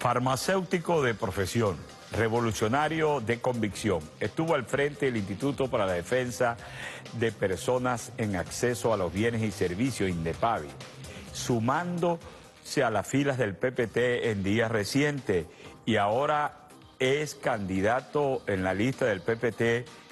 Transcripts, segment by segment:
Farmacéutico de profesión, revolucionario de convicción. Estuvo al frente del Instituto para la Defensa de Personas en Acceso a los Bienes y Servicios, INDEPAVI, sumándose a las filas del PPT en días recientes y ahora es candidato en la lista del PPT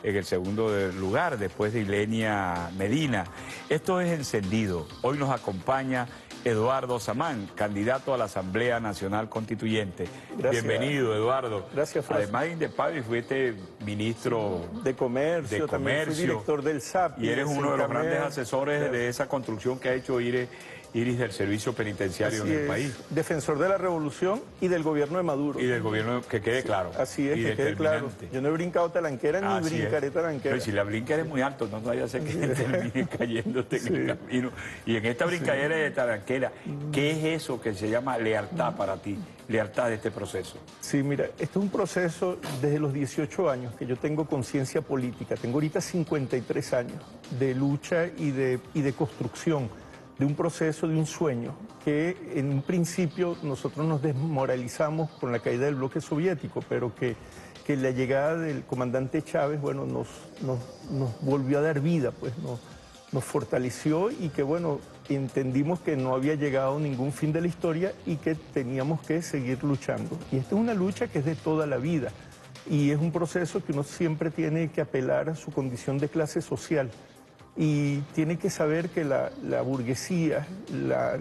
en el segundo lugar, después de Ilenia Medina. Esto es encendido. Hoy nos acompaña Eduardo Samán, candidato a la Asamblea Nacional Constituyente. Bienvenido, Eduardo. Gracias, Francisco. Además de Indepavi, fuiste ministro de Comercio, de comercio director del SAP. Y eres uno de los grandes asesores de esa construcción que ha hecho IRE Iris del servicio penitenciario en el país. Defensor de la revolución y del gobierno de Maduro. Y del gobierno, que quede claro. así es, que quede claro. Yo no he brincado talanquera ni brincaré talanquera. Pero si la brinca es muy alto, no vaya a ser que termine cayéndote en el camino. Y en esta brincadera de talanquera, ¿qué es eso que se llama lealtad para ti? Lealtad de este proceso. Sí, mira, este es un proceso desde los 18 años que yo tengo conciencia política. Tengo ahorita 53 años de lucha y de, y de construcción de un proceso, de un sueño, que en un principio nosotros nos desmoralizamos con la caída del bloque soviético, pero que, que la llegada del comandante Chávez, bueno, nos, nos, volvió a dar vida, pues nos, nos fortaleció y que, bueno, entendimos que no había llegado ningún fin de la historia y que teníamos que seguir luchando. Y esta es una lucha que es de toda la vida y es un proceso que uno siempre tiene que apelar a su condición de clase social y tiene que saber que la, burguesía,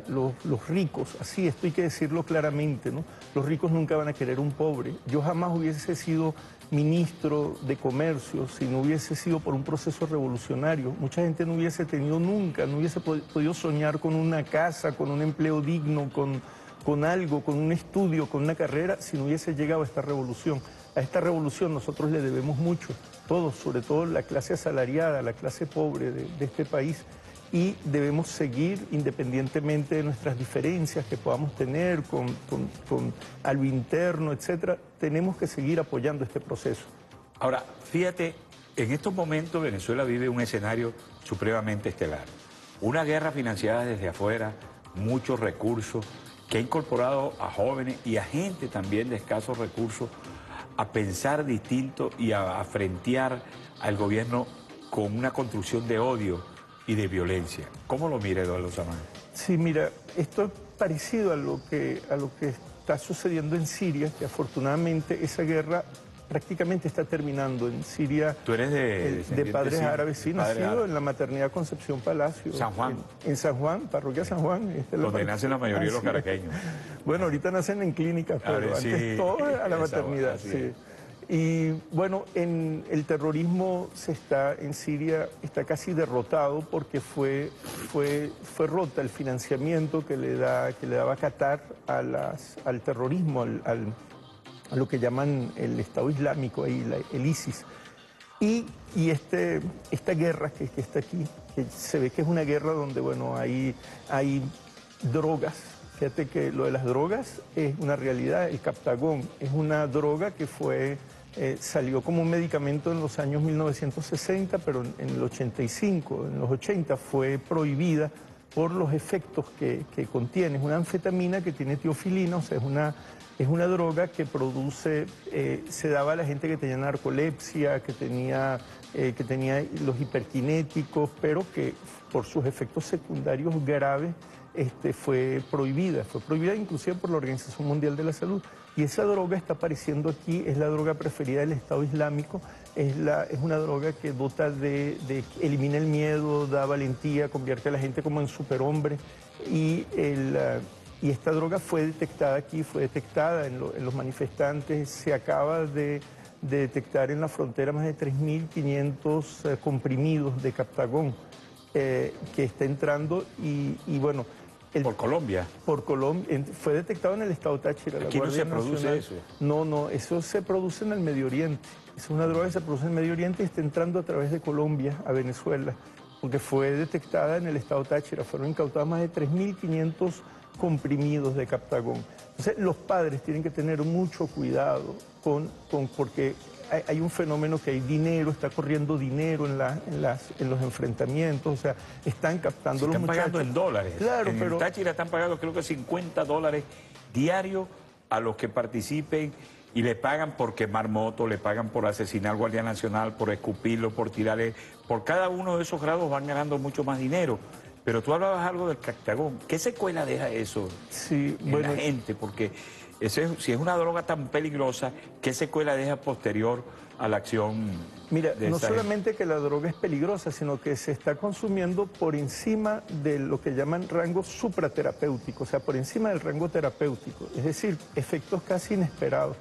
los, ricos, así esto hay que decirlo claramente, ¿no? los ricos nunca van a querer un pobre. Yo jamás hubiese sido ministro de comercio si no hubiese sido por un proceso revolucionario. Mucha gente no hubiese tenido nunca, no hubiese podido soñar con una casa, con un empleo digno, con, con algo, con un estudio, con una carrera, si no hubiese llegado a esta revolución. A esta revolución nosotros le debemos mucho, todos, sobre todo la clase asalariada, la clase pobre de, este país, y debemos seguir independientemente de nuestras diferencias que podamos tener con, con, algo interno, etcétera, tenemos que seguir apoyando este proceso. Ahora, fíjate, en estos momentos Venezuela vive un escenario supremamente estelar. Una guerra financiada desde afuera, muchos recursos, que ha incorporado a jóvenes y a gente también de escasos recursos a pensar distinto y a, frentear al gobierno con una construcción de odio y de violencia. ¿Cómo lo mira Eduardo Samán? Sí, mira, esto es parecido a lo que, a lo que está sucediendo en Siria, que afortunadamente esa guerra prácticamente está terminando en Siria. ¿Tú eres de, de, padres árabes? Sí, nacido en la maternidad Concepción Palacio. San Juan. En, San Juan, parroquia San Juan. Este Donde nacen la mayoría de los caraqueños. Bueno, ahorita nacen en clínicas, pero antes todo a la maternidad. Sí. Y bueno, en el terrorismo se está en Siria está casi derrotado porque fue, fue, fue rota el financiamiento que le da que le daba Qatar a las, al terrorismo, al a lo que llaman el Estado Islámico, el ISIS. Y, y este, esta guerra que, está aquí, que se ve que es una guerra donde bueno, hay, hay drogas. Fíjate que lo de las drogas es una realidad. El captagón es una droga que fue, eh, salió como un medicamento en los años 1960, pero en, el 85, en los 80 fue prohibida por los efectos que, que contiene. Es una anfetamina que tiene teofilina, o sea, es una es una droga que produce, eh, se daba a la gente que tenía narcolepsia, que tenía, eh, que tenía los hiperkinéticos, pero que por sus efectos secundarios graves este, fue prohibida. Fue prohibida inclusive por la Organización Mundial de la Salud. Y esa droga está apareciendo aquí, es la droga preferida del Estado Islámico, es, la, es una droga que dota de, elimina el miedo, da valentía, convierte a la gente como en superhombre y el, y esta droga fue detectada aquí, fue detectada en, los manifestantes, se acaba de, detectar en la frontera más de 3.500 eh, comprimidos de captagón eh, que está entrando y, bueno... ¿Por Colombia? Por Colombia, fue detectado en el estado Táchira. Aquí no se produce eso. No, no, eso se produce en el Medio Oriente. Es una droga que se produce en el Medio Oriente y está entrando a través de Colombia a Venezuela, porque fue detectada en el estado Táchira. Fueron incautadas más de 3.500 comprimidos de captagón. Entonces, los padres tienen que tener mucho cuidado con, con porque hay, un fenómeno que hay dinero, está corriendo dinero en, la, en, las, en los enfrentamientos, o sea, están captando los están pagando en dólares. Claro, en pero... Táchira están pagando creo que 50 dólares diarios a los que participen y le pagan por quemar motos, le pagan por asesinar al Guardia Nacional, por escupirlo, por tirarle. Por cada uno de esos grados van ganando mucho más dinero. Pero tú hablabas algo del cactagón. ¿Qué secuela deja eso sí, en la gente? Porque si es una droga tan peligrosa, ¿qué secuela deja posterior a la acción? Mira, no solamente que la droga es peligrosa, sino que se está consumiendo por encima de lo que llaman rango supraterapéutico, o sea, por encima del rango terapéutico, es decir, efectos casi inesperados.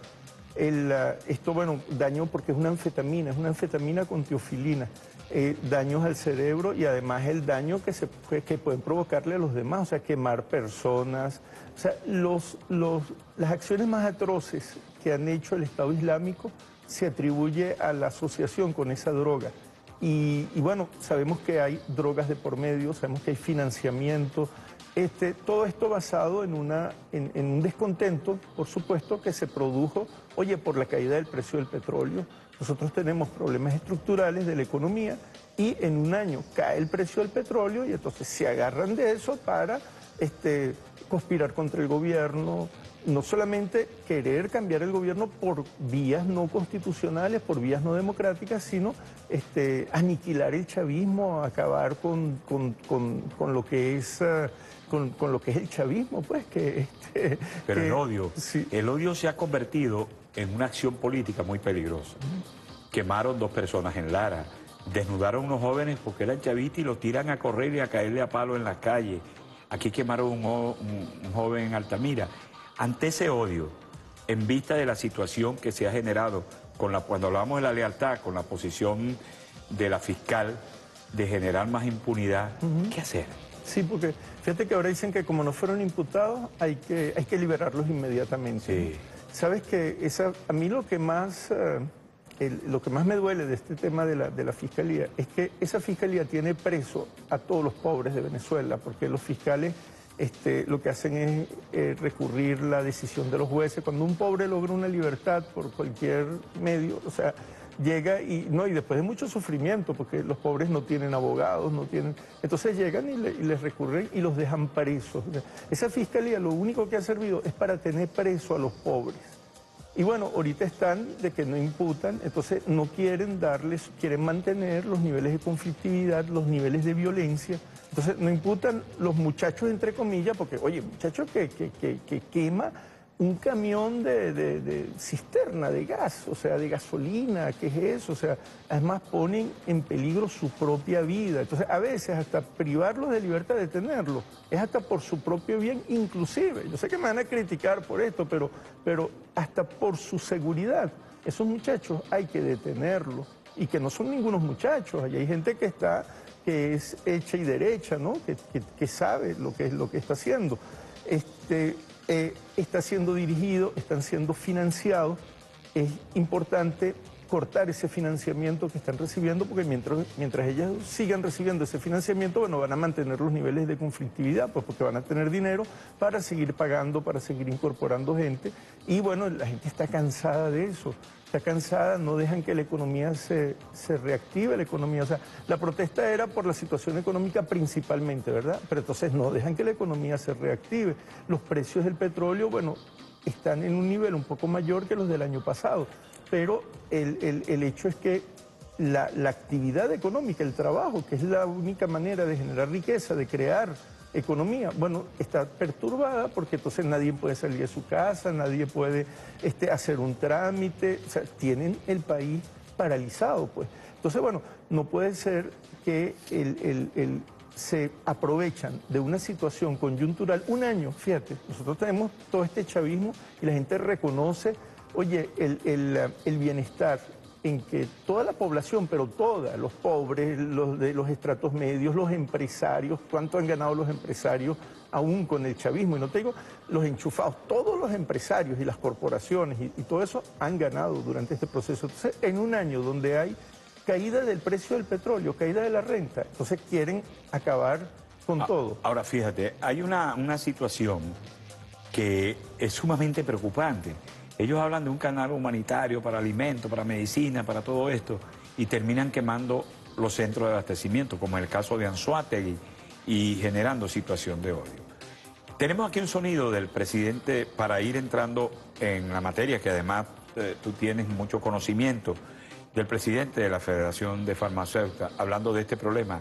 El, esto, bueno, daño porque es una anfetamina, es una anfetamina con teofilina. Eh, daños al cerebro y además el daño que, se, que pueden provocarle a los demás, o sea, quemar personas. O sea, los, los, las acciones más atroces que han hecho el Estado Islámico se atribuye a la asociación con esa droga. Y, bueno, sabemos que hay drogas de por medio, sabemos que hay financiamiento, este, todo esto basado en, una, en, un descontento, por supuesto, que se produjo, oye, por la caída del precio del petróleo. Nosotros tenemos problemas estructurales de la economía y en un año cae el precio del petróleo y entonces se agarran de eso para este, conspirar contra el gobierno, no solamente querer cambiar el gobierno por vías no constitucionales, por vías no democráticas, sino este, aniquilar el chavismo, acabar con, lo que es... Eh, con, lo que es el chavismo, pues que... Este, Pero el odio, el odio se ha convertido en una acción política muy peligrosa. Quemaron dos personas en Lara, desnudaron a unos jóvenes porque eran chavistas y los tiran a correr y a caerle a palo en la calle. Aquí quemaron un, un, joven en Altamira. Ante ese odio, en vista de la situación que se ha generado, con la, cuando hablamos de la lealtad, con la posición de la fiscal de generar más impunidad, ¿qué hacer? Sí, porque fíjate que ahora dicen que como no fueron imputados, hay que, hay que liberarlos inmediatamente. Sí. Sabes que esa, a mí lo que más... Eh, lo que más me duele de este tema de la, de la, fiscalía es que esa fiscalía tiene preso a todos los pobres de Venezuela, porque los fiscales este, lo que hacen es eh, recurrir la decisión de los jueces. Cuando un pobre logra una libertad por cualquier medio, o sea, llega y no y después de mucho sufrimiento porque los pobres no tienen abogados no tienen entonces llegan y, les recurren y los dejan presos. Esa fiscalía lo único que ha servido es para tener preso a los pobres. Y bueno ahorita están de que no imputan entonces no quieren darles quieren mantener los niveles de conflictividad los niveles de violencia. Entonces no imputan los muchachos entre comillas porque oye muchachos que, que, que, que quema un camión de, cisterna de gas, o sea, de gasolina, ¿qué es eso? O sea, además ponen en peligro su propia vida. Entonces, a veces hasta privarlos de libertad de tenerlo, es hasta por su propio bien, inclusive. Yo sé que me van a criticar por esto, pero, pero hasta por su seguridad. Esos muchachos hay que detenerlos y que no son ningunos muchachos, allí hay gente que está, que es hecha y derecha, ¿no? Que, que sabe lo que lo que está haciendo. Este, eh, está siendo dirigido, están siendo financiados. Es importante cortar ese financiamiento que están recibiendo, porque mientras, mientras ellas sigan recibiendo ese financiamiento, bueno, van a mantener los niveles de conflictividad, pues porque van a tener dinero para seguir pagando, para seguir incorporando gente. Y bueno, la gente está cansada de eso cansada, no dejan que la economía se, se, reactive, la economía, o sea, la protesta era por la situación económica principalmente, ¿verdad? Pero entonces no dejan que la economía se reactive. Los precios del petróleo, bueno, están en un nivel un poco mayor que los del año pasado, pero el, el, hecho es que la, la actividad económica, el trabajo, que es la única manera de generar riqueza, de crear economía. Bueno, está perturbada porque entonces nadie puede salir de su casa, nadie puede este, hacer un trámite, o sea, tienen el país paralizado, pues. Entonces, bueno, no puede ser que el, se aprovechan de una situación coyuntural. Un año, fíjate, nosotros tenemos todo este chavismo y la gente reconoce, oye, el, el bienestar, en que toda la población, pero toda, los pobres, los de los estratos medios, los empresarios, cuánto han ganado los empresarios aún con el chavismo, y no te digo los enchufados, todos los empresarios y las corporaciones y, todo eso han ganado durante este proceso. Entonces, en un año donde hay caída del precio del petróleo, caída de la renta, entonces quieren acabar con ah, todo. Ahora, fíjate, hay una, una situación que es sumamente preocupante. Ellos hablan de un canal humanitario para alimentos, para medicina, para todo esto, y terminan quemando los centros de abastecimiento, como en el caso de Anzuategui, y generando situación de odio. Tenemos aquí un sonido del presidente para ir entrando en la materia, que además eh, tú tienes mucho conocimiento, del presidente de la Federación de Farmacéuticas, hablando de este problema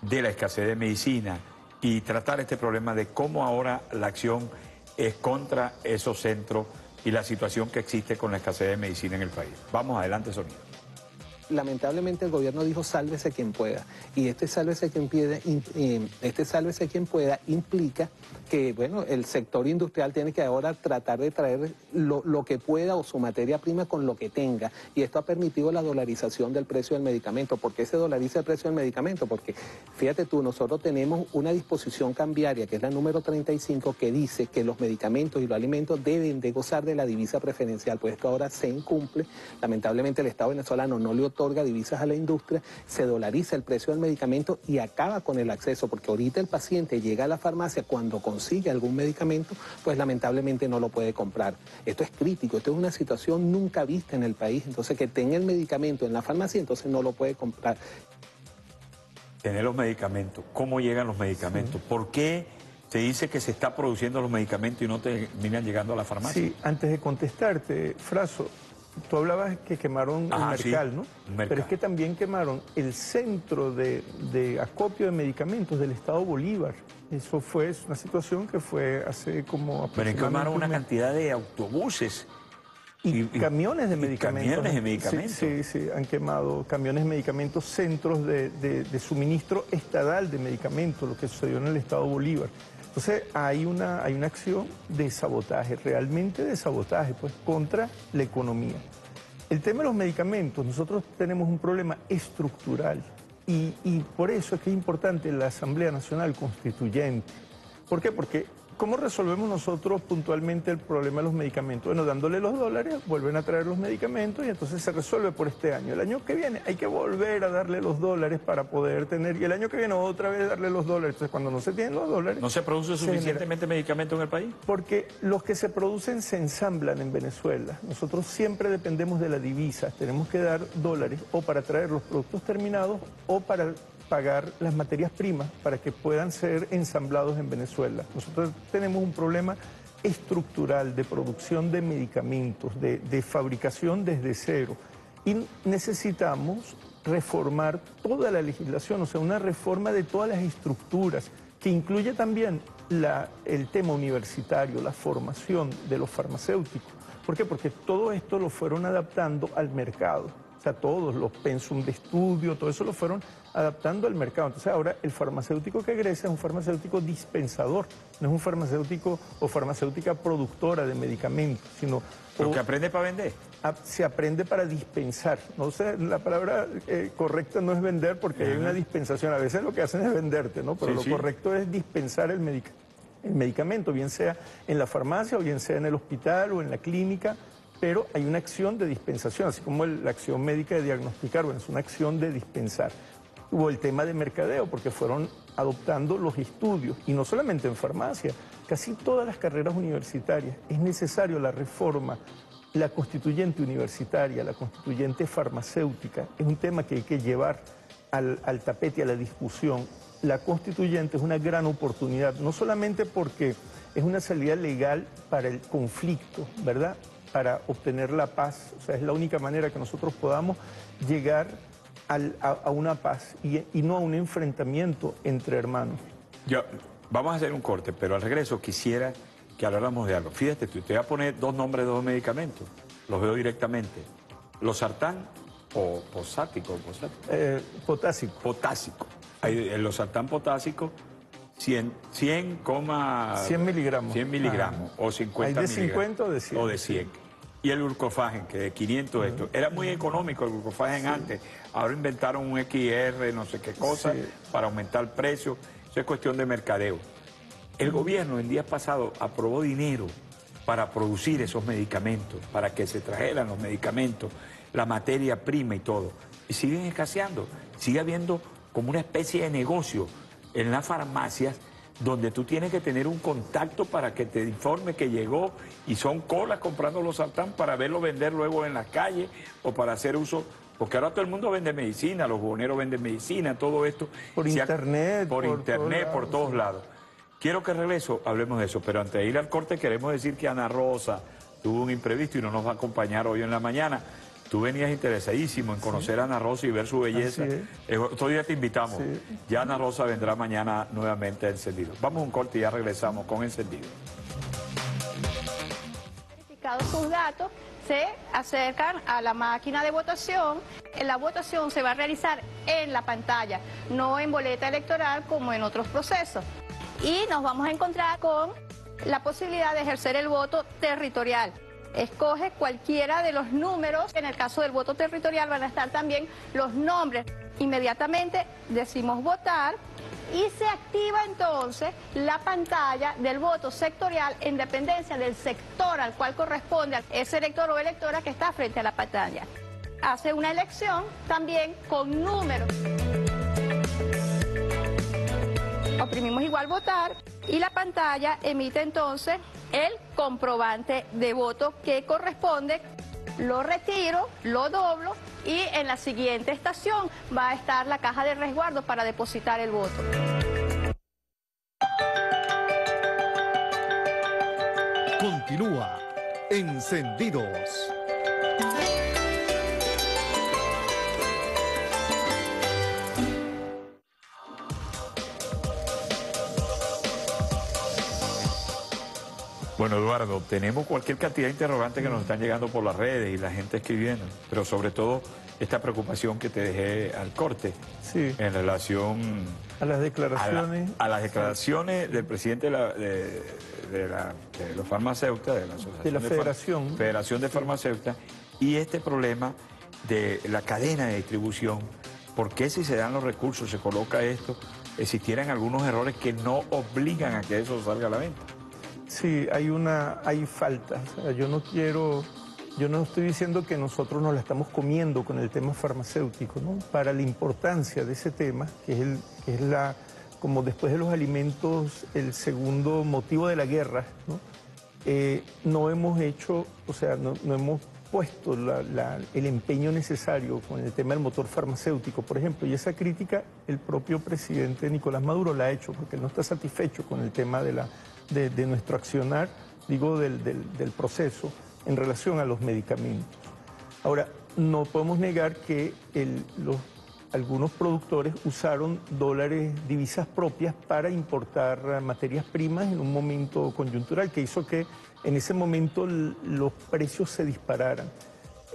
de la escasez de medicina y tratar este problema de cómo ahora la acción es contra esos centros y la situación que existe con la escasez de medicina en el país. Vamos adelante, sonido lamentablemente el gobierno dijo sálvese quien pueda. Y este sálvese quien pueda, este sálvese quien pueda implica que bueno, el sector industrial tiene que ahora tratar de traer lo, lo, que pueda o su materia prima con lo que tenga. Y esto ha permitido la dolarización del precio del medicamento. ¿Por qué se dolariza el precio del medicamento? Porque fíjate tú, nosotros tenemos una disposición cambiaria, que es la número 35, que dice que los medicamentos y los alimentos deben de gozar de la divisa preferencial. Pues esto ahora se incumple. Lamentablemente el Estado venezolano no le otorga divisas a la industria, se dolariza el precio del medicamento y acaba con el acceso, porque ahorita el paciente llega a la farmacia cuando consigue algún medicamento, pues lamentablemente no lo puede comprar. Esto es crítico, esto es una situación nunca vista en el país, entonces que tenga el medicamento en la farmacia, entonces no lo puede comprar. Tener los medicamentos, ¿cómo llegan los medicamentos? ¿Por qué se dice que se está produciendo los medicamentos y no terminan llegando a la farmacia? Sí, antes de contestarte, Fraso, Tú hablabas que quemaron el Mercal, ¿no? Pero es que también quemaron el centro de, acopio de medicamentos del Estado Bolívar. Eso fue una situación que fue hace como Pero quemaron una cantidad de autobuses. Y, camiones de medicamentos. Camiones de medicamentos. Sí, sí, han quemado camiones de medicamentos, centros de, de suministro estadal de medicamentos, lo que sucedió en el Estado Bolívar. Entonces hay una, hay una acción de sabotaje, realmente de sabotaje, pues contra la economía. El tema de los medicamentos, nosotros tenemos un problema estructural y, y por eso es que es importante la Asamblea Nacional Constituyente. ¿Por qué? Porque ¿Cómo resolvemos nosotros puntualmente el problema de los medicamentos? Bueno, dándole los dólares, vuelven a traer los medicamentos y entonces se resuelve por este año. El año que viene hay que volver a darle los dólares para poder tener, y el año que viene otra vez darle los dólares. Entonces, cuando no se tienen los dólares... ¿No se produce suficientemente medicamento en el país? Porque los que se producen se ensamblan en Venezuela. Nosotros siempre dependemos de la divisa. Tenemos que dar dólares o para traer los productos terminados o para pagar las materias primas para que puedan ser ensamblados en Venezuela. Nosotros tenemos un problema estructural de producción de medicamentos, de, fabricación desde cero. Y necesitamos reformar toda la legislación, o sea, una reforma de todas las estructuras, que incluye también el tema universitario, la formación de los farmacéuticos. ¿Por qué? Porque todo esto lo fueron adaptando al mercado. O sea, todos los pensum de estudio, todo eso lo fueron adaptando al mercado. Entonces ahora el farmacéutico que egresa es un farmacéutico dispensador, no es un farmacéutico o farmacéutica productora de medicamentos, sino... ¿Lo que aprende para vender? se aprende para dispensar. No sé, la palabra eh, correcta no es vender porque hay una dispensación. A veces lo que hacen es venderte, ¿no? Pero lo correcto es dispensar el, el medicamento, bien sea en la farmacia o bien sea en el hospital o en la clínica pero hay una acción de dispensación, así como la acción médica de diagnosticar, bueno, es una acción de dispensar. Hubo el tema de mercadeo, porque fueron adoptando los estudios, y no solamente en farmacia, casi todas las carreras universitarias. Es necesario la reforma, la constituyente universitaria, la constituyente farmacéutica, es un tema que hay que llevar al, al tapete, a la discusión. La constituyente es una gran oportunidad, no solamente porque es una salida legal para el conflicto, ¿verdad? para obtener la paz. O sea, es la única manera que nosotros podamos llegar a, una paz y, no a un enfrentamiento entre hermanos. Yo, vamos a hacer un corte, pero al regreso quisiera que habláramos de algo. Fíjate, te voy a poner dos nombres de dos medicamentos. Los veo directamente. Los sartán o posático. Eh, potásico. Potásico. Hay, los sartán potásico 100, 100, 100 miligramos. 100 miligramos o 50 ¿Hay de 50 o de 100? O de 100. Y el glucofagen, que de 500 esto. Era muy económico el glucofagen antes. Ahora inventaron un XR, no sé qué cosa, para aumentar el precio. Eso es cuestión de mercadeo. El gobierno en días pasados aprobó dinero para producir esos medicamentos, para que se trajeran los medicamentos, la materia prima y todo. Y siguen escaseando. Sigue habiendo como una especie de negocio en las farmacias donde tú tienes que tener un contacto para que te informe que llegó y son colas comprando los sartán para verlo vender luego en la calle o para hacer uso, porque ahora todo el mundo vende medicina, los buhoneros venden medicina, todo esto. Por internet. por, internet, por todos lados. Quiero que regreso, hablemos de eso, pero antes de ir al corte queremos decir que Ana Rosa tuvo un imprevisto y no nos va a acompañar hoy en la mañana. Tú venías interesadísimo en conocer a Ana Rosa y ver su belleza. Eh, otro día te invitamos. Ya Ana Rosa vendrá mañana nuevamente a Encendido. Vamos a un corte y ya regresamos con Encendido. Verificados sus datos, se acercan a la máquina de votación. La votación se va a realizar en la pantalla, no en boleta electoral como en otros procesos. Y nos vamos a encontrar con la posibilidad de ejercer el voto territorial. Escoge cualquiera de los números. En el caso del voto territorial van a estar también los nombres. Inmediatamente decimos votar y se activa entonces la pantalla del voto sectorial en dependencia del sector al cual corresponde ese elector o electora que está frente a la pantalla. Hace una elección también con números. Oprimimos igual votar y la pantalla emite entonces el comprobante de voto que corresponde. Lo retiro, lo doblo y en la siguiente estación va a estar la caja de resguardo para depositar el voto. Continúa encendidos. Bueno, Eduardo, tenemos cualquier cantidad de interrogantes que nos están llegando por las redes y la gente escribiendo, pero sobre todo esta preocupación que te dejé al corte sí. en relación a las declaraciones a, las declaraciones del presidente de, la, de, los farmacéuticos, de la Asociación de la Federación, Federación de Farmacéuticas, y este problema de la cadena de distribución. ¿Por qué si se dan los recursos, se coloca esto, existieran algunos errores que no obligan a que eso salga a la venta? Sí, hay una, hay faltas. yo no quiero, yo no estoy diciendo que nosotros nos la estamos comiendo con el tema farmacéutico, ¿no? Para la importancia de ese tema, que es el, que es la, como después de los alimentos, el segundo motivo de la guerra, ¿no? Eh, no hemos hecho, o sea, no, hemos puesto el empeño necesario con el tema del motor farmacéutico, por ejemplo, y esa crítica el propio presidente Nicolás Maduro la ha hecho porque no está satisfecho con el tema de la de, nuestro accionar, digo, del, proceso en relación a los medicamentos. Ahora, no podemos negar que los, algunos productores usaron dólares, divisas propias para importar materias primas en un momento coyuntural que hizo que en ese momento los precios se dispararan.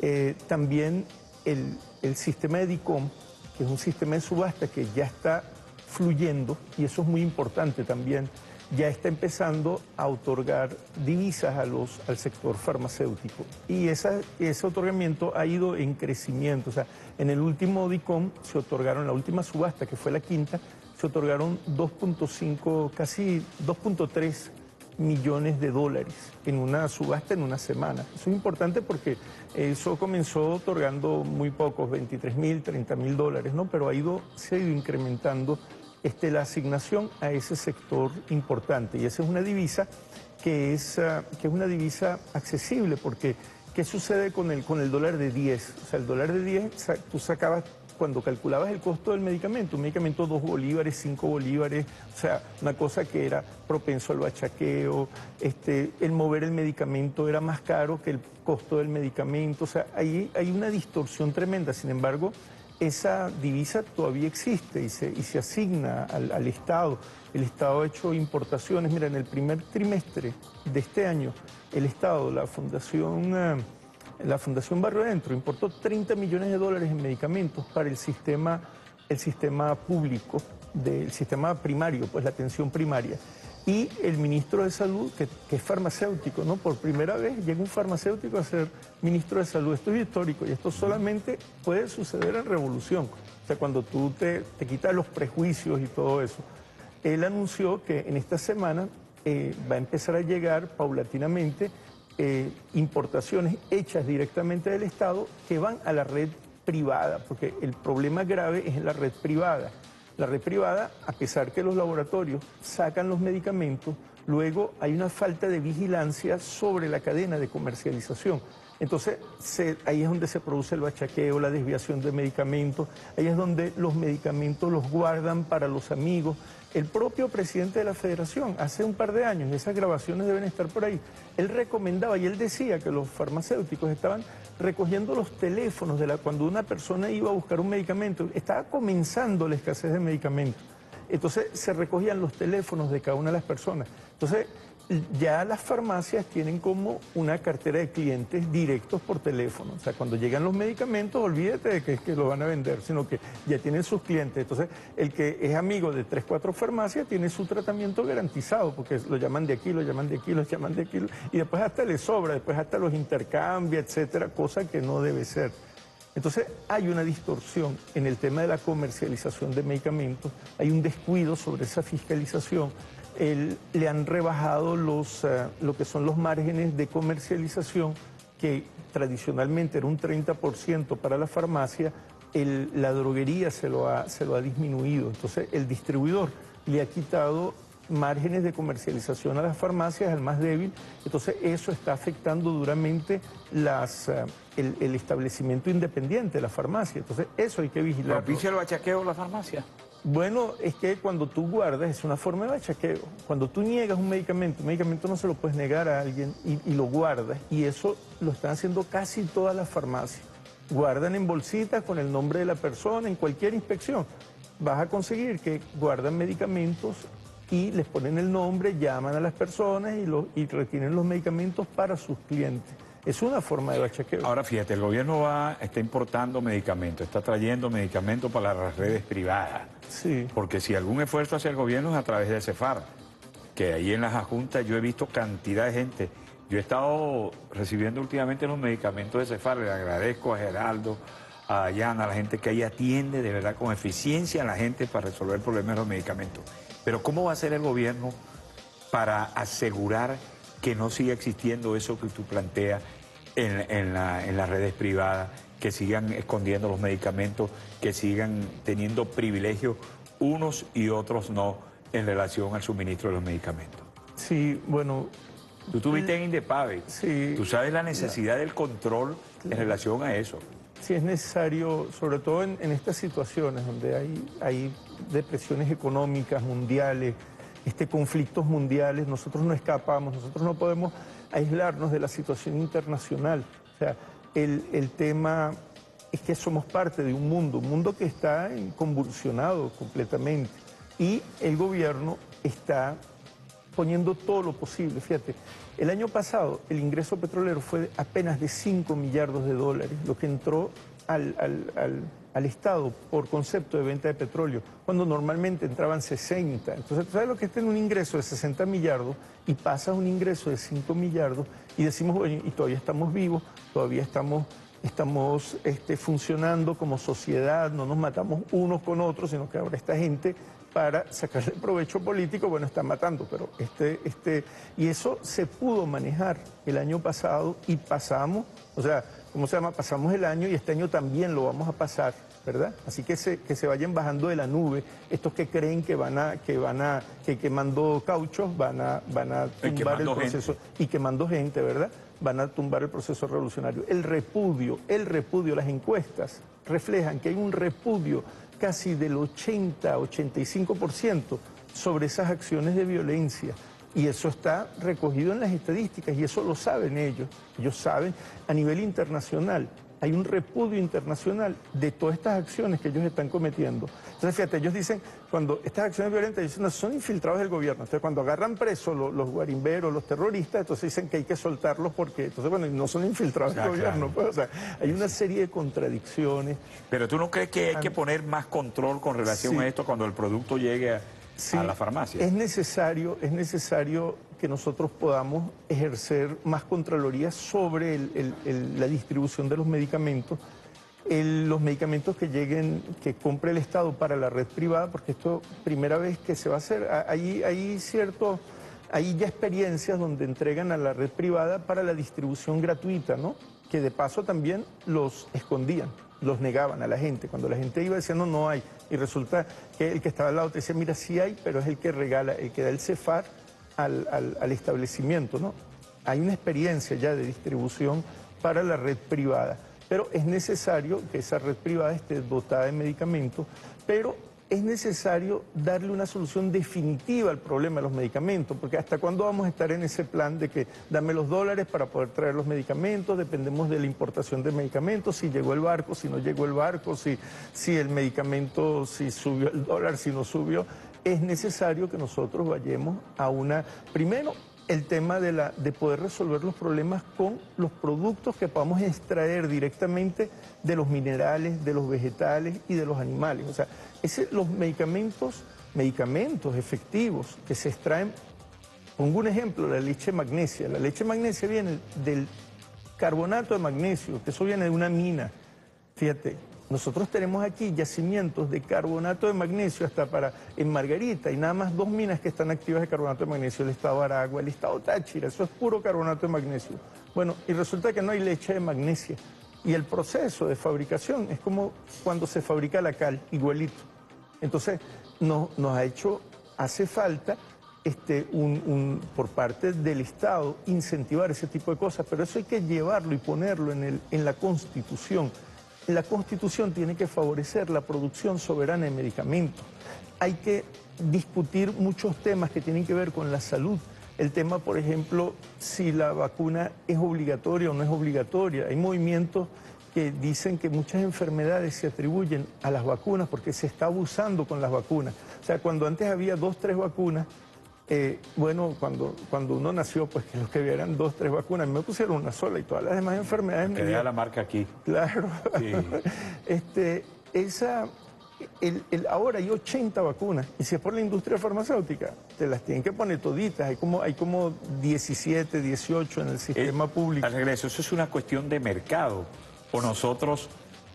Eh, también el, el, sistema de DICOM, que es un sistema de subasta que ya está fluyendo, y eso es muy importante también, ya está empezando a otorgar divisas a los, al sector farmacéutico. Y ese otorgamiento ha ido en crecimiento. O sea, en el último DICOM se otorgaron, la última subasta, que fue la quinta, se otorgaron 2.5, casi 2.3 millones de dólares en una subasta en una semana. Eso es importante porque eso comenzó otorgando muy pocos, 23 mil, 30 mil dólares, ¿no? Pero ha ido, se ha ido incrementando este, la asignación a ese sector importante. Y esa es una divisa que es, ah, que es una divisa accesible, porque ¿qué sucede con el, con el dólar de 10? O sea, el dólar de 10, tú sacabas, cuando calculabas el costo del medicamento, un medicamento 2 bolívares, 5 bolívares, o sea, una cosa que era propenso al bachaqueo, este, el mover el medicamento era más caro que el costo del medicamento, o sea, ahí hay una distorsión tremenda, sin embargo, esa divisa todavía existe y se, asigna al, Estado. El Estado ha hecho importaciones. Mira, en el primer trimestre de este año, el Estado, la Fundación, eh, la Fundación Barrio Adentro, importó 30 millones de dólares en medicamentos para el sistema, el sistema público, del sistema primario, pues la atención primaria y el ministro de Salud, que, es farmacéutico, ¿no? Por primera vez llega un farmacéutico a ser ministro de Salud. Esto es histórico y esto solamente puede suceder en revolución. O sea, cuando tú te, te quitas los prejuicios y todo eso. Él anunció que en esta semana eh, va a empezar a llegar paulatinamente eh, importaciones hechas directamente del Estado que van a la red privada, porque el problema grave es en la red privada. La red privada, a pesar que los laboratorios sacan los medicamentos, luego hay una falta de vigilancia sobre la cadena de comercialización. Entonces, ahí es donde se produce el bachaqueo, la desviación de medicamentos, ahí es donde los medicamentos los guardan para los amigos. El propio presidente de la federación, hace un par de años, esas grabaciones deben estar por ahí, él recomendaba y él decía que los farmacéuticos estaban recogiendo los teléfonos de la, cuando una persona iba a buscar un medicamento, estaba comenzando la escasez de medicamentos. Entonces se recogían los teléfonos de cada una de las personas. Entonces, ya las farmacias tienen como una cartera de clientes directos por teléfono. O sea, cuando llegan los medicamentos, olvídate de que, que los van a vender, sino que ya tienen sus clientes. Entonces, el que es amigo de tres, cuatro farmacias tiene su tratamiento garantizado, porque lo llaman de aquí, lo llaman de aquí, lo llaman de aquí, y después hasta le sobra, después hasta los intercambia, etcétera, cosa que no debe ser. Entonces hay una distorsión en el tema de la comercialización de medicamentos, hay un descuido sobre esa fiscalización le han rebajado los, eh, lo que son los márgenes de comercialización, que tradicionalmente era un 30% para la farmacia, la droguería se lo, ha, se lo ha disminuido. Entonces el distribuidor le ha quitado márgenes de comercialización a las farmacias, al más débil, entonces eso está afectando duramente eh, el, establecimiento independiente de la farmacia, entonces eso hay que vigilar. ¿Propicia el bachaqueo la farmacia? Bueno, es que cuando tú guardas es una forma de bachaqueo. Cuando tú niegas un medicamento, un medicamento no se lo puedes negar a alguien y, lo guardas. Y eso lo están haciendo casi todas las farmacias. Guardan en bolsitas con el nombre de la persona en cualquier inspección. Vas a conseguir que guardan medicamentos y les ponen el nombre, llaman a las personas y, y retienen los medicamentos para sus clientes. Es una forma de bachaqueo. Ahora fíjate, el gobierno va, está importando medicamentos, está trayendo medicamentos para las redes privadas. Sí. Porque si algún esfuerzo hace el gobierno es a través de CEFAR, que ahí en las juntas yo he visto cantidad de gente. Yo he estado recibiendo últimamente los medicamentos de CEFAR, le agradezco a Geraldo, a Dayana, a la gente que ahí atiende de verdad con eficiencia a la gente para resolver problemas de los medicamentos. Pero ¿cómo va a hacer el gobierno para asegurar que no siga existiendo eso que tú planteas en, las redes privadas, que sigan escondiendo los medicamentos, que sigan teniendo privilegios unos y otros no en relación al suministro de los medicamentos. Sí, bueno. Tú estuviste en Indepave. Sí. Tú sabes la necesidad del control en relación a eso. Sí, es necesario, sobre todo en, estas situaciones donde hay, hay depresiones económicas mundiales, este, conflictos mundiales, nosotros no escapamos, nosotros no podemos aislarnos de la situación internacional. O sea, el, tema es que somos parte de un mundo, un mundo que está convulsionado completamente y el gobierno está poniendo todo lo posible. Fíjate, el año pasado el ingreso petrolero fue apenas de 5 millardos de dólares, lo que entró al Estado por concepto de venta de petróleo, cuando normalmente entraban 60. Entonces, ¿sabes lo que es tener un ingreso de 60 millardos y pasa un ingreso de 5 millardos y decimos, oye, y todavía estamos vivos, todavía estamos, estamos este, funcionando como sociedad, no nos matamos unos con otros, sino que ahora esta gente para sacarle provecho político, bueno, está matando, pero este, este, y eso se pudo manejar el año pasado y pasamos, o sea, ¿cómo se llama? Pasamos el año y este año también lo vamos a pasar, ¿verdad? Así que se, que se vayan bajando de la nube estos que creen que van a, que van a, que quemando cauchos van a, van a tumbar el proceso y quemando gente, ¿verdad? Van a tumbar el proceso revolucionario. El repudio, el repudio, las encuestas reflejan que hay un repudio casi del 80-85% sobre esas acciones de violencia. Y eso está recogido en las estadísticas y eso lo saben ellos. Ellos saben a nivel internacional. Hay un repudio internacional de todas estas acciones que ellos están cometiendo. Entonces, fíjate, ellos dicen, cuando estas acciones violentas, dicen, no, son infiltrados del gobierno. Entonces, cuando agarran presos los, guarimberos, los terroristas, entonces dicen que hay que soltarlos porque, entonces, bueno, no son infiltrados del gobierno. Pues, o sea, hay una serie de contradicciones. Pero tú no crees que hay que poner más control con relación a esto cuando el producto llegue a a la farmacia. Es necesario, es necesario que nosotros podamos ejercer más contraloría sobre la distribución de los medicamentos, los medicamentos que lleguen, que compre el Estado para la red privada, porque esto primera vez que se va a hacer, hay, hay cierto, hay ya experiencias donde entregan a la red privada para la distribución gratuita, ¿no? Que de paso también los escondían los negaban a la gente. Cuando la gente iba diciendo no hay, y resulta que el que estaba al lado te decía, mira, sí hay, pero es el que regala, el que da el cefar al, al, establecimiento, ¿no? Hay una experiencia ya de distribución para la red privada. Pero es necesario que esa red privada esté dotada de medicamentos, pero es necesario darle una solución definitiva al problema de los medicamentos, porque hasta cuándo vamos a estar en ese plan de que dame los dólares para poder traer los medicamentos, dependemos de la importación de medicamentos, si llegó el barco, si no llegó el barco, si, si el medicamento, si subió el dólar, si no subió. Es necesario que nosotros vayamos a una, primero, el tema de, la, de poder resolver los problemas con los productos que podamos extraer directamente de los minerales, de los vegetales y de los animales. O sea, ese, los medicamentos, medicamentos efectivos que se extraen, pongo un ejemplo, la leche magnesia. La leche magnesia viene del carbonato de magnesio, que eso viene de una mina. Fíjate, nosotros tenemos aquí yacimientos de carbonato de magnesio hasta para en Margarita y nada más dos minas que están activas de carbonato de magnesio, el estado Aragua, el estado Táchira, eso es puro carbonato de magnesio. Bueno, y resulta que no hay leche de magnesia. Y el proceso de fabricación es como cuando se fabrica la cal, igualito. Entonces, nos ha hecho, hace falta este, un, por parte del Estado incentivar ese tipo de cosas, pero eso hay que llevarlo y ponerlo en, el, en la Constitución. La Constitución tiene que favorecer la producción soberana de medicamentos. Hay que discutir muchos temas que tienen que ver con la salud. El tema, por ejemplo, si la vacuna es obligatoria o no es obligatoria. Hay movimientos que dicen que muchas enfermedades se atribuyen a las vacunas porque se está abusando con las vacunas. O sea, cuando antes había dos, tres vacunas, eh, bueno, cuando, cuando uno nació, pues que los que vieran dos, tres vacunas, me pusieron una sola y todas las demás enfermedades... Que me la marca aquí. Claro. este, esa, el, ahora hay 80 vacunas y si es por la industria farmacéutica, te las tienen que poner toditas. Hay como, hay como 17, 18 en el sistema eh, público. Al regreso, eso es una cuestión de mercado. O nosotros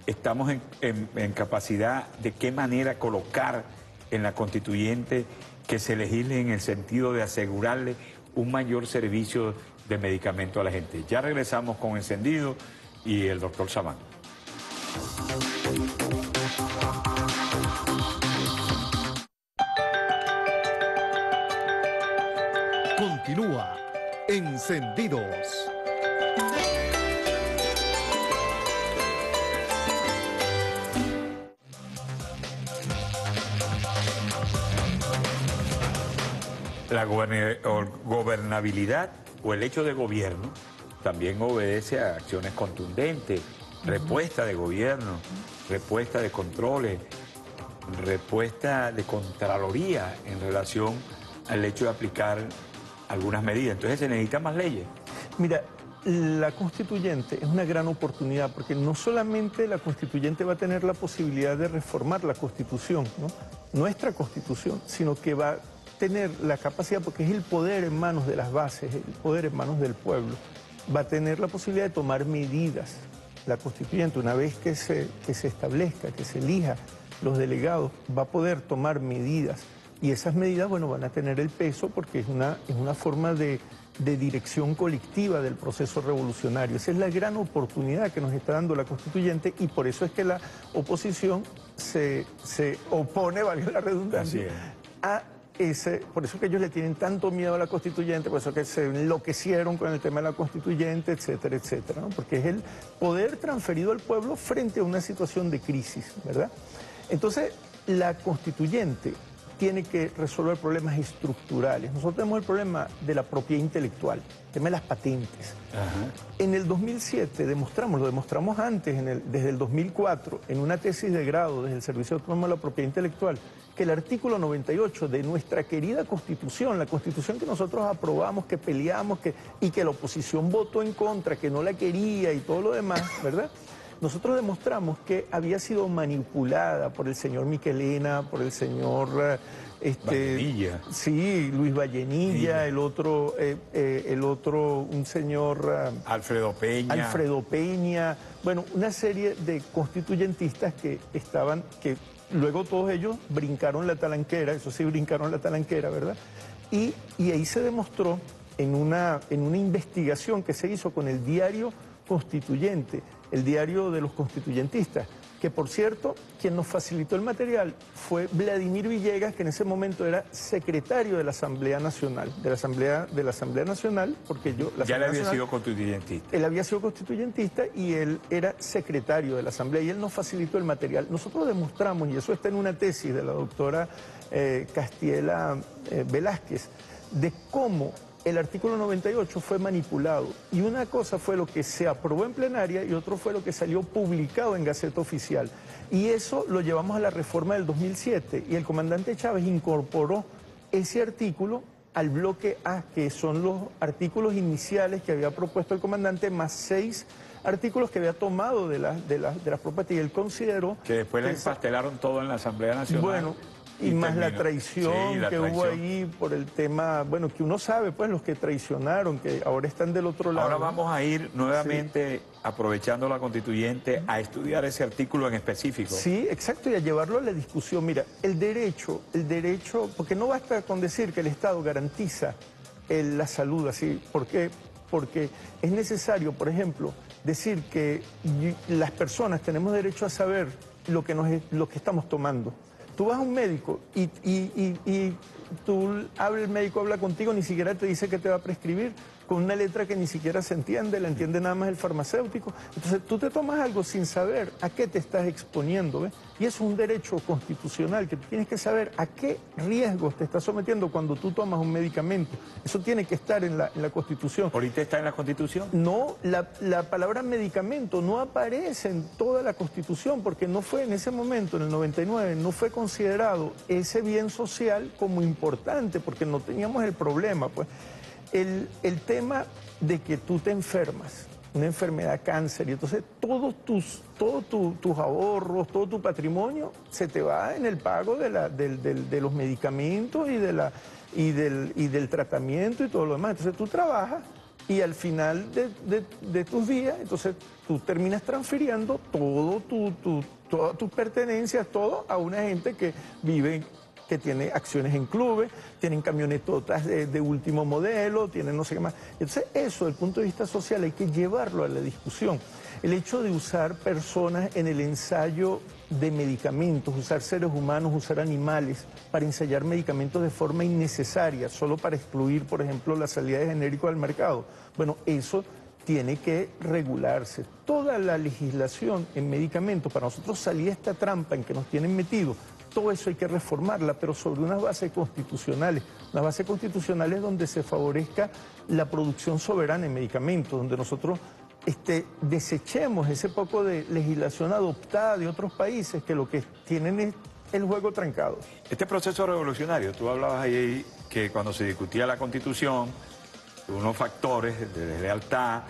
estamos en capacidad de qué manera colocar en la constituyente que se legisle en el sentido de asegurarle un mayor servicio de medicamento a la gente. Ya regresamos con Encendido y el doctor Samán. Continúa Encendidos. La gobernabilidad o el hecho de gobierno también obedece a acciones contundentes, respuesta de gobierno, respuesta de controles, respuesta de contraloría en relación al hecho de aplicar algunas medidas. Entonces se necesitan más leyes. Mira, la constituyente es una gran oportunidad porque no solamente la constituyente va a tener la posibilidad de reformar la constitución, nuestra constitución, sino que va tener la capacidad, porque es el poder en manos de las bases, el poder en manos del pueblo, va a tener la posibilidad de tomar medidas. La constituyente, una vez que se, que se establezca, que se elija los delegados, va a poder tomar medidas. Y esas medidas, bueno, van a tener el peso porque es una, es una forma de, de dirección colectiva del proceso revolucionario. Esa es la gran oportunidad que nos está dando la constituyente y por eso es que la oposición se, se opone, valga la redundancia, a por eso que ellos le tienen tanto miedo a la constituyente, por eso que se enloquecieron con el tema de la constituyente, etcétera, etcétera, porque es el poder transferido al pueblo frente a una situación de crisis, ¿verdad? Entonces, la constituyente tiene que resolver problemas estructurales. Nosotros tenemos el problema de la propiedad intelectual, el tema de las patentes. En el 2007 demostramos, lo demostramos antes, desde el 2004, en una tesis de grado desde el Servicio Autónomo de la Propiedad Intelectual, que el artículo 98 de nuestra querida Constitución, la Constitución que nosotros aprobamos, que peleamos que, y que la oposición votó en contra, que no la quería y todo lo demás, ¿verdad? Nosotros demostramos que había sido manipulada por el señor Miquelena, por el señor... Eh, este, Sí, Luis Vallenilla, el otro, eh, eh, el otro, un señor... Alfredo Peña. Alfredo Peña. Bueno, una serie de constituyentistas que estaban, que Luego todos ellos brincaron la talanquera, eso sí, brincaron la talanquera, ¿verdad? Y, ahí se demostró en una, en una investigación que se hizo con el diario constituyente, el diario de los constituyentistas, que por cierto, quien nos facilitó el material fue Vladimir Villegas, que en ese momento era secretario de la Asamblea Nacional, de la Asamblea, de la Asamblea Nacional, porque yo... ya le había sido constituyentista. Él había sido constituyentista y él era secretario de la Asamblea y él nos facilitó el material. Nosotros demostramos, y eso está en una tesis de la doctora eh, Castiela eh, Velázquez, de cómo el artículo 98 fue manipulado y una cosa fue lo que se aprobó en plenaria y otro fue lo que salió publicado en Gaceta Oficial. Y eso lo llevamos a la reforma del 2007 y el comandante Chávez incorporó ese artículo al bloque A, que son los artículos iniciales que había propuesto el comandante, más seis artículos que había tomado de, de, de las propuestas y él consideró... Que después le empastelaron todo en la Asamblea Nacional. Bueno, y, más la traición que hubo ahí por el tema, bueno, que uno sabe, pues los que traicionaron, que ahora están del otro lado. Ahora vamos a ir nuevamente, aprovechando la constituyente, a estudiar ese artículo en específico. Sí, exacto, y a llevarlo a la discusión. Mira, el derecho, el derecho, porque no basta con decir que el Estado garantiza la salud así, ¿por qué? Porque es necesario, por ejemplo, decir que las personas tenemos derecho a saber lo que, nos, lo que estamos tomando. Tú vas a un médico y, y, tú habla, el médico habla contigo, ni siquiera te dice que te va a prescribir con una letra que ni siquiera se entiende, la entiende nada más el farmacéutico. Entonces tú te tomas algo sin saber a qué te estás exponiendo, ¿ves? Y es un derecho constitucional, que tú tienes que saber a qué riesgos te estás sometiendo cuando tú tomas un medicamento. Eso tiene que estar en la, en la Constitución. ¿Ahorita está en la Constitución? No, la, la palabra medicamento no aparece en toda la Constitución, porque no fue en ese momento, en el 99, no fue considerado ese bien social como importante, porque no teníamos el problema, pues. El, tema de que tú te enfermas, una enfermedad cáncer, y entonces todos tus, todos tus ahorros, todo tu patrimonio se te va en el pago de, la, de los medicamentos y, de la, y, del, y del tratamiento y todo lo demás. Entonces tú trabajas y al final de, tus días, entonces tú terminas transfiriendo todo tu, todas tus pertenencias, todo a una gente que vive que tiene acciones en clubes, tienen camionetotas de, último modelo, tienen no sé qué más. Entonces, eso, desde el punto de vista social, hay que llevarlo a la discusión. El hecho de usar personas en el ensayo de medicamentos, usar seres humanos, usar animales para ensayar medicamentos de forma innecesaria, solo para excluir, por ejemplo, la salida de genérico al mercado. Bueno, eso tiene que regularse. Toda la legislación en medicamentos, para nosotros salir esta trampa en que nos tienen metidos, todo eso hay que reformarla, pero sobre unas bases constitucionales. Las bases constitucionales donde se favorezca la producción soberana en medicamentos, donde nosotros este, desechemos ese poco de legislación adoptada de otros países que lo que tienen es el juego trancado. Este proceso revolucionario, tú hablabas ahí que cuando se discutía la constitución, unos factores de lealtad,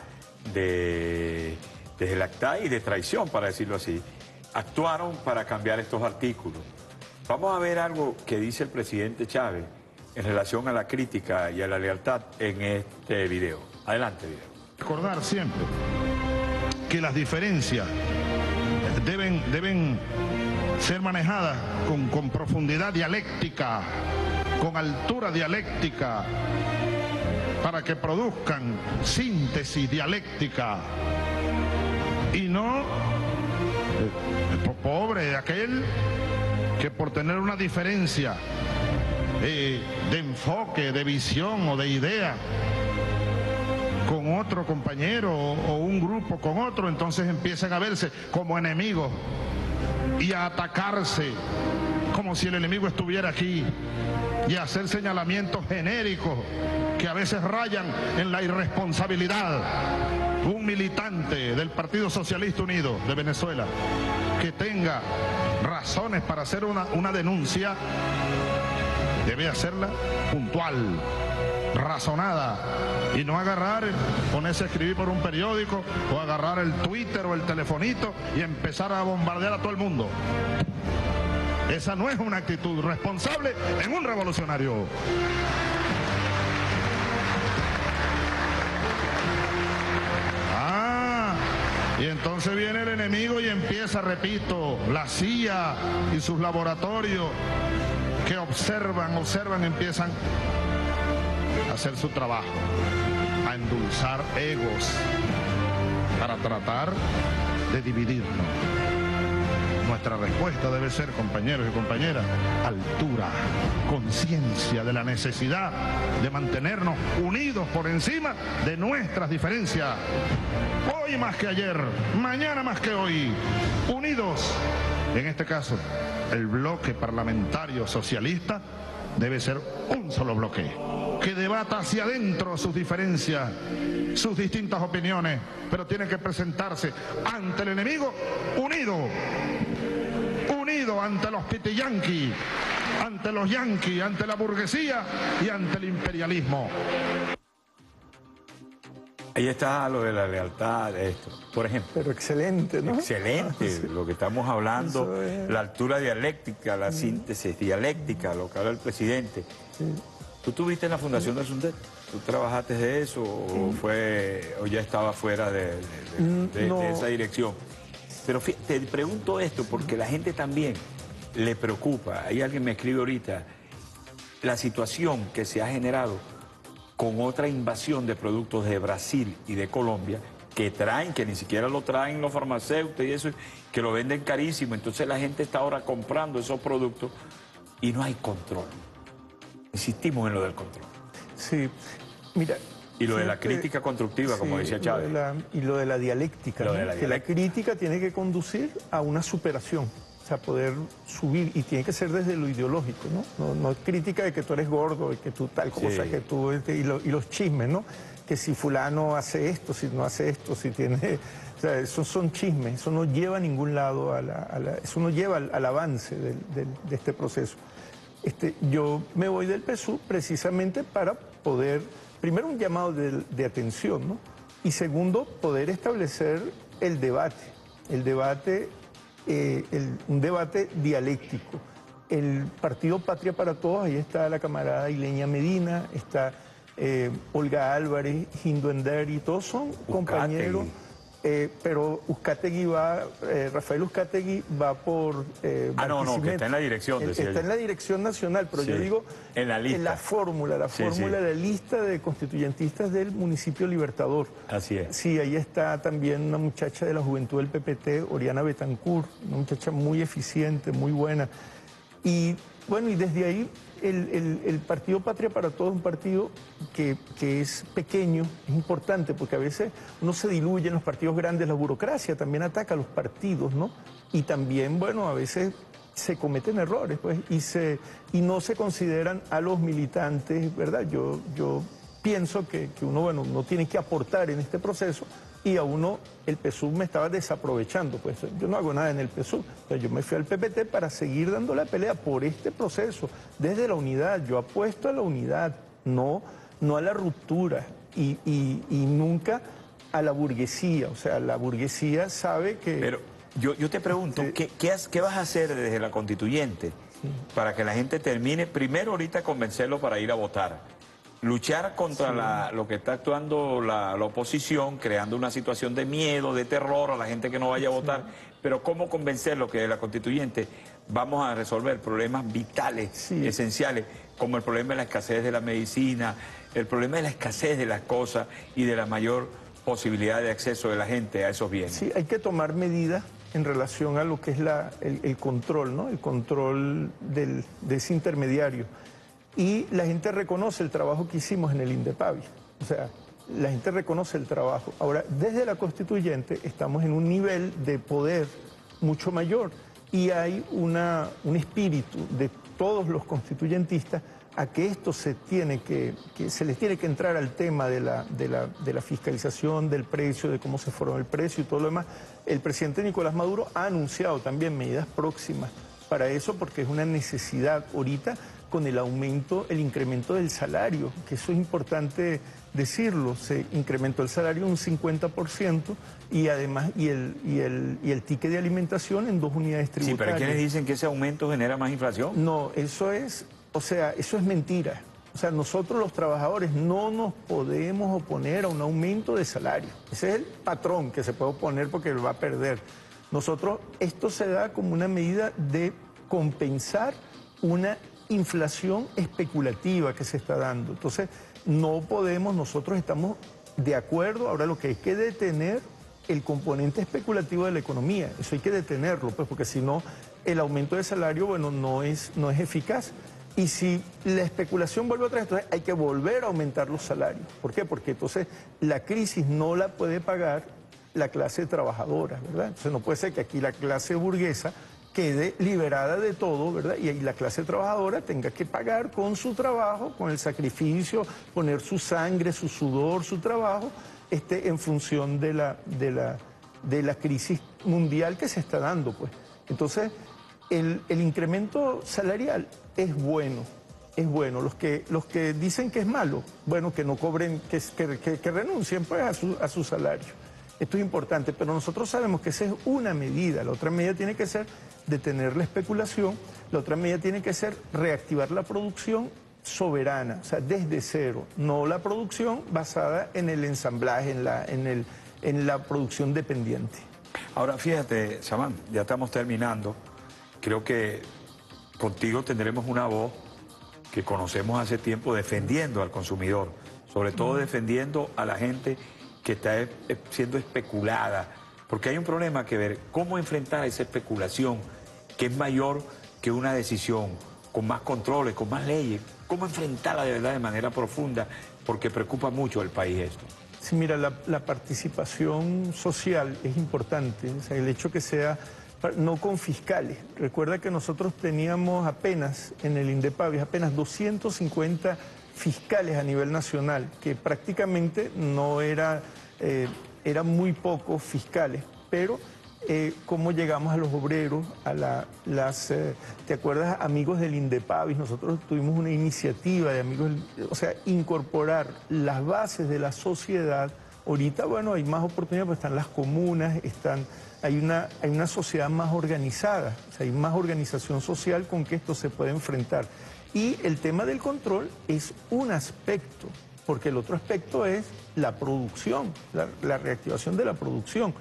de, de lealtad y de traición, para decirlo así, actuaron para cambiar estos artículos. Vamos a ver algo que dice el presidente Chávez en relación a la crítica y a la lealtad en este video. Adelante, video. Recordar siempre que las diferencias deben, deben ser manejadas con, profundidad dialéctica, con altura dialéctica, para que produzcan síntesis dialéctica y no eh, pobre de aquel que por tener una diferencia eh, de enfoque, de visión o de idea con otro compañero o, un grupo con otro, entonces empiezan a verse como enemigos y a atacarse como si el enemigo estuviera aquí y a hacer señalamientos genéricos que a veces rayan en la irresponsabilidad. Un militante del Partido Socialista Unido de Venezuela que tenga razones para hacer una, una denuncia, debe hacerla puntual, razonada y no agarrar, ponerse a escribir por un periódico o agarrar el Twitter o el telefonito y empezar a bombardear a todo el mundo. Esa no es una actitud responsable en un revolucionario. Entonces viene el enemigo y empieza, repito, la CIA y sus laboratorios que observan, observan, empiezan a hacer su trabajo, a endulzar egos para tratar de dividirnos. Nuestra respuesta debe ser, compañeros y compañeras, altura, conciencia de la necesidad de mantenernos unidos por encima de nuestras diferencias. Hoy más que ayer, mañana más que hoy, unidos. En este caso, el bloque parlamentario socialista debe ser un solo bloque, que debata hacia adentro sus diferencias, sus distintas opiniones, pero tiene que presentarse ante el enemigo unido, ante los pitiyanquis, ante los yanquis, ante la burguesía y ante el imperialismo. Ahí está lo de la lealtad, esto, por ejemplo. Pero excelente, ¿no? Excelente, lo que estamos hablando, la altura dialéctica, la síntesis dialéctica, lo que habla el presidente. ¿Tú tuviste en la Fundación del Sundet? ¿Tú trabajaste de eso o, fue, o ya estaba fuera de, esa dirección? Pero te pregunto esto porque la gente también le preocupa. Hay alguien me escribe ahorita la situación que se ha generado con otra invasión de productos de Brasil y de Colombia que traen, que ni siquiera lo traen los farmacéuticos y eso, que lo venden carísimo. Entonces la gente está ahora comprando esos productos y no hay control. Insistimos en lo del control. Sí, mira. Y lo de la crítica constructiva, como decía Chávez. y lo de la dialéctica, que la crítica tiene que conducir a una superación a poder subir y tiene que ser desde lo ideológico, ¿no? No, es crítica de que tú eres gordo y que tú tal cosa, que tú, este, y, los chismes, ¿no? Que si fulano hace esto, si no hace esto, si tiene... O sea, esos son chismes, eso no lleva a ningún lado, a la, eso no lleva al, avance de este proceso. Este, yo me voy del PSU precisamente para poder, primero un llamado de, de atención, ¿no? Y segundo, poder establecer el debate, el debate eh, un debate dialéctico. El Partido Patria para Todos, ahí está la camarada Ileña Medina, está eh, Olga Álvarez, Hindu Enderi, todos son compañeros. Eh, pero Uzcategui va, eh, Rafael Uzcategui va por... Eh, ah, no, no, que está en la dirección, decía Está en la dirección nacional, pero yo digo... En la lista. En la fórmula, la fórmula, de la lista de constituyentistas del municipio Libertador. Así es. Sí, ahí está también una muchacha de la juventud del PPT, Oriana Betancourt, una muchacha muy eficiente, muy buena. Y bueno, y desde ahí el, Partido Patria para Todos es un partido que, es pequeño, es importante, porque a veces no se diluye en los partidos grandes, la burocracia también ataca a los partidos, ¿no? Y también, bueno, a veces se cometen errores, pues, y, se, y no se consideran a los militantes, ¿verdad? Yo, yo pienso que, que uno, bueno, no tiene que aportar en este proceso, y a uno el PSUV me estaba desaprovechando. Pues yo no hago nada en el PSUV. yo me fui al PPT para seguir dando la pelea por este proceso, desde la unidad. Yo apuesto a la unidad, no, no a la ruptura y, nunca a la burguesía. O sea, la burguesía sabe que... Pero yo, yo te pregunto, ¿qué, qué, vas a hacer desde la constituyente para que la gente termine, primero ahorita convencerlo para ir a votar? Luchar contra lo que está actuando la, oposición, creando una situación de miedo, de terror a la gente que no vaya a votar, pero cómo convencerlo que la constituyente vamos a resolver problemas vitales, esenciales, como el problema de la escasez de la medicina, el problema de la escasez de las cosas y de la mayor posibilidad de acceso de la gente a esos bienes. Sí, hay que tomar medidas en relación a lo que es la, el, control, ¿no? El control del, de ese intermediario y la gente reconoce el trabajo que hicimos en el INDEPAVI. O sea, la gente reconoce el trabajo. Ahora, desde la constituyente estamos en un nivel de poder mucho mayor y hay una, un espíritu de todos los constituyentistas a que esto se tiene que, se les tiene que entrar al tema de la, de, la, de la, fiscalización del precio, de cómo se formó el precio y todo lo demás. El presidente Nicolás Maduro ha anunciado también medidas próximas para eso porque es una necesidad ahorita con el aumento, el incremento del salario, que eso es importante decirlo, se incrementó el salario un 50% y además y el, y el, y el ticket de alimentación en dos unidades tributarias. Sí, pero ¿quiénes dicen que ese aumento genera más inflación? No, eso es, o sea, eso es mentira. O sea, nosotros los trabajadores no nos podemos oponer a un aumento de salario. Ese es el patrón que se puede oponer porque lo va a perder. Nosotros, esto se da como una medida de compensar una inflación especulativa que se está dando. Entonces, no podemos, nosotros estamos de acuerdo, ahora lo que hay que detener el componente especulativo de la economía. Eso hay que detenerlo, pues, porque si no, el aumento de salario, bueno, no es, no es eficaz. Y si la especulación vuelve atrás, entonces hay que volver a aumentar los salarios. ¿Por qué? Porque entonces la crisis no la puede pagar la clase trabajadora, ¿verdad? Entonces no puede ser que aquí la clase burguesa quede liberada de todo, ¿verdad? Y ahí la clase trabajadora tenga que pagar con su trabajo, con el sacrificio, poner su sangre, su sudor, su trabajo, este, en función de la, de, la, de la crisis mundial que se está dando, pues. Entonces, el, incremento salarial es bueno, es bueno. Los que, los que dicen que es malo, bueno, que no cobren, que, que, renuncien pues a su, a su salario. Esto es importante, pero nosotros sabemos que esa es una medida. La otra medida tiene que ser detener la especulación, la otra medida tiene que ser reactivar la producción soberana, o sea, desde cero, no la producción basada en el ensamblaje, en la, en el, en la producción dependiente. Ahora, fíjate, Samán, ya estamos terminando. Creo que contigo tendremos una voz que conocemos hace tiempo defendiendo al consumidor, sobre todo defendiendo a la gente que está e, e, siendo especulada, porque hay un problema que ver, cómo enfrentar esa especulación que es mayor que una decisión, con más controles, con más leyes, cómo enfrentarla de verdad de manera profunda, porque preocupa mucho al país esto. Sí, mira, la, participación social es importante, o sea, el hecho que sea no con fiscales. Recuerda que nosotros teníamos apenas en el INDEPAVIS apenas 250 fiscales a nivel nacional, que prácticamente no era, eh, eran muy pocos fiscales, pero eh, cómo llegamos a los obreros, a las, eh, ¿te acuerdas? Amigos del INDEPAVIS, nosotros tuvimos una iniciativa de amigos, o sea, incorporar las bases de la sociedad. Ahorita, bueno, hay más oportunidades, pues están las comunas, están, hay, una, hay una sociedad más organizada, o sea, hay más organización social con que esto se puede enfrentar. Y el tema del control es un aspecto, porque el otro aspecto es la producción, la reactivación de la producción.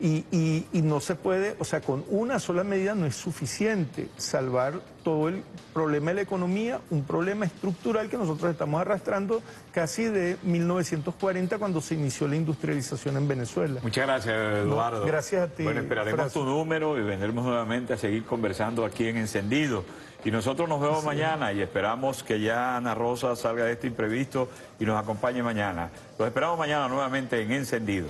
Y, no se puede, o sea, con una sola medida no es suficiente salvar todo el problema de la economía, un problema estructural que nosotros estamos arrastrando casi de 1940 cuando se inició la industrialización en Venezuela. Muchas gracias, Eduardo. gracias a ti. Bueno, esperaremos tu número y vendremos nuevamente a seguir conversando aquí en Encendido. Y nosotros nos vemos mañana y esperamos que ya Ana Rosa salga de este imprevisto y nos acompañe mañana. Los esperamos mañana nuevamente en Encendido.